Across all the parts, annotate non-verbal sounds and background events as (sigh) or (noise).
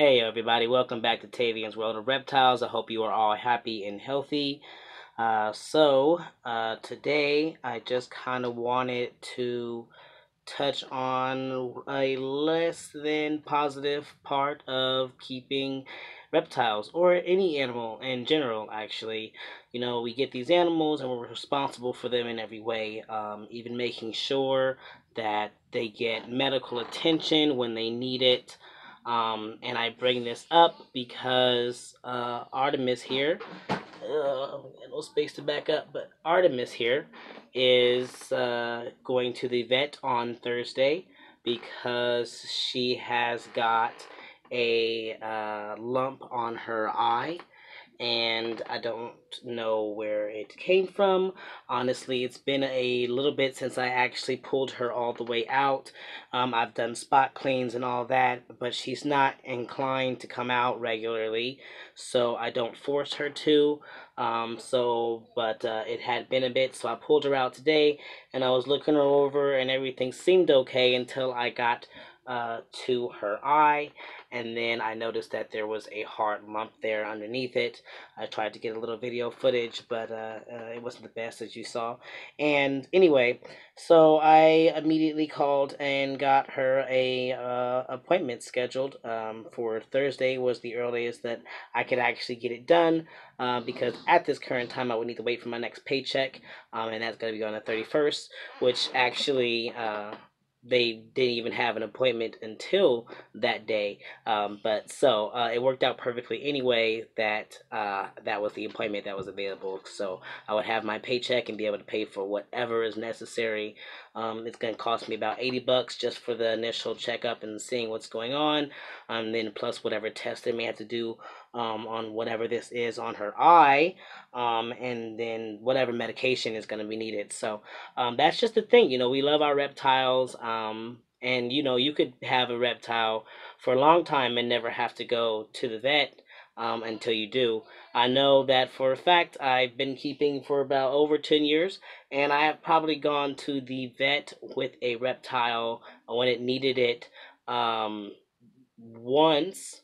Hey everybody, welcome back to Taevian's World of Reptiles. I hope you are all happy and healthy. Uh, so, uh, today I just kind of wanted to touch on a less than positive part of keeping reptiles or any animal in general actually you know we get these animals and we're responsible for them in every way um, even making sure that they get medical attention when they need it um, and I bring this up because uh, Artemis here, uh, no space to back up, but Artemis here is uh, going to the vet on Thursday because she has got a uh, lump on her eye and I don't know where it came from. Honestly, it's been a little bit since I actually pulled her all the way out. Um, I've done spot cleans and all that, but she's not inclined to come out regularly, so I don't force her to. Um, so, but uh, it had been a bit, so I pulled her out today, and I was looking her over, and everything seemed okay until I got uh, to her eye and then I noticed that there was a hard lump there underneath it. I tried to get a little video footage, but uh, uh, it wasn't the best as you saw. And anyway, so I immediately called and got her a uh, appointment scheduled um, for Thursday was the earliest that I could actually get it done uh, because at this current time I would need to wait for my next paycheck um, and that's going to be on the 31st, which actually uh, they didn't even have an appointment until that day. Um, but so uh, it worked out perfectly anyway that uh, that was the appointment that was available. So I would have my paycheck and be able to pay for whatever is necessary. Um, it's going to cost me about 80 bucks just for the initial checkup and seeing what's going on. Um, then plus whatever test they may have to do um, on whatever this is on her eye, um, and then whatever medication is going to be needed. So um, that's just the thing. You know, we love our reptiles. Um, and you know, you could have a reptile for a long time and never have to go to the vet um, until you do. I know that for a fact I've been keeping for about over 10 years, and I have probably gone to the vet with a reptile when it needed it um, once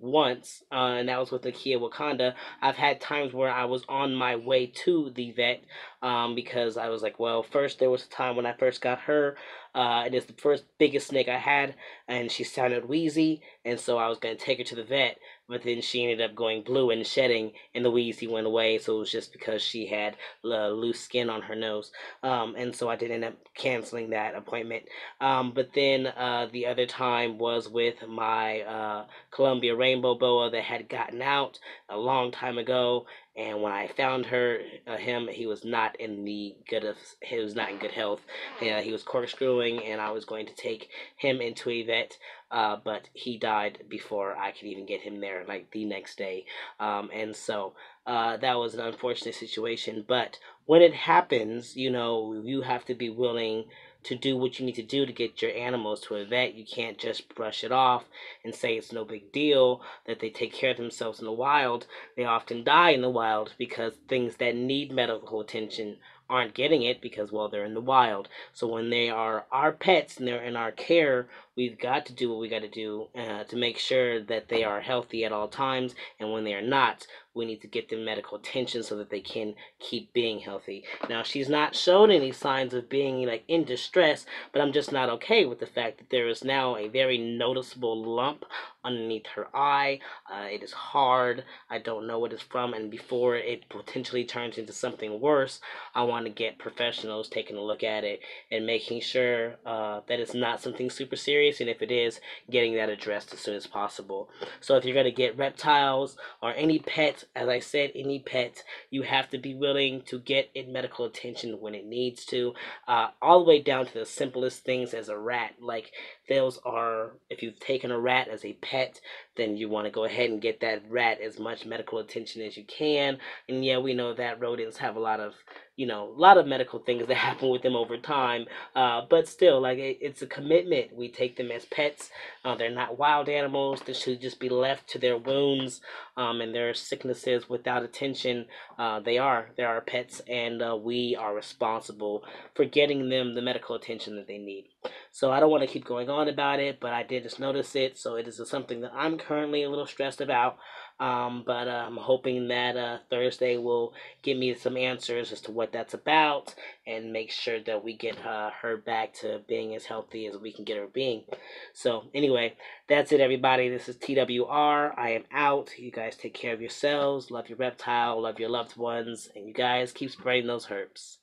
once, uh, and that was with the Kia Wakanda. I've had times where I was on my way to the vet um, because I was like, well, first there was a time when I first got her, uh, and it's the first biggest snake I had, and she sounded wheezy, and so I was going to take her to the vet, but then she ended up going blue and shedding, and the wheezy went away, so it was just because she had uh, loose skin on her nose, um, and so I did end up canceling that appointment. Um, but then uh, the other time was with my uh, Columbia rainbow boa that had gotten out a long time ago, and when I found her, uh, him, he was not in the good of, he was not in good health. Yeah, he was corkscrewing, and I was going to take him into a vet, uh, but he died before I could even get him there, like the next day. Um, and so uh, that was an unfortunate situation. But when it happens, you know, you have to be willing to do what you need to do to get your animals to a vet. You can't just brush it off and say it's no big deal that they take care of themselves in the wild. They often die in the wild because things that need medical attention aren't getting it because well they're in the wild so when they are our pets and they're in our care we've got to do what we got to do uh, to make sure that they are healthy at all times and when they are not we need to get them medical attention so that they can keep being healthy. Now she's not shown any signs of being like in distress but i'm just not okay with the fact that there is now a very noticeable lump underneath her eye uh, it is hard i don't know what it's from and before it potentially turns into something worse i want to get professionals taking a look at it and making sure uh, that it's not something super serious and if it is, getting that addressed as soon as possible. So if you're going to get reptiles or any pet, as I said, any pet, you have to be willing to get it medical attention when it needs to, uh, all the way down to the simplest things as a rat. Like those are, if you've taken a rat as a pet, then you want to go ahead and get that rat as much medical attention as you can. And yeah, we know that rodents have a lot of you know, a lot of medical things that (laughs) happen with them over time. Uh, but still, like it, it's a commitment. We take them as pets. Uh, they're not wild animals. They should just be left to their wounds um, and their sicknesses without attention. Uh, they are. They are pets, and uh, we are responsible for getting them the medical attention that they need. So I don't want to keep going on about it, but I did just notice it. So it is something that I'm currently a little stressed about. Um, but uh, I'm hoping that uh, Thursday will give me some answers as to what that's about and make sure that we get uh, her back to being as healthy as we can get her being. So, anyway, that's it, everybody. This is TWR. I am out. You guys take care of yourselves. Love your reptile. Love your loved ones. And you guys keep spreading those herbs.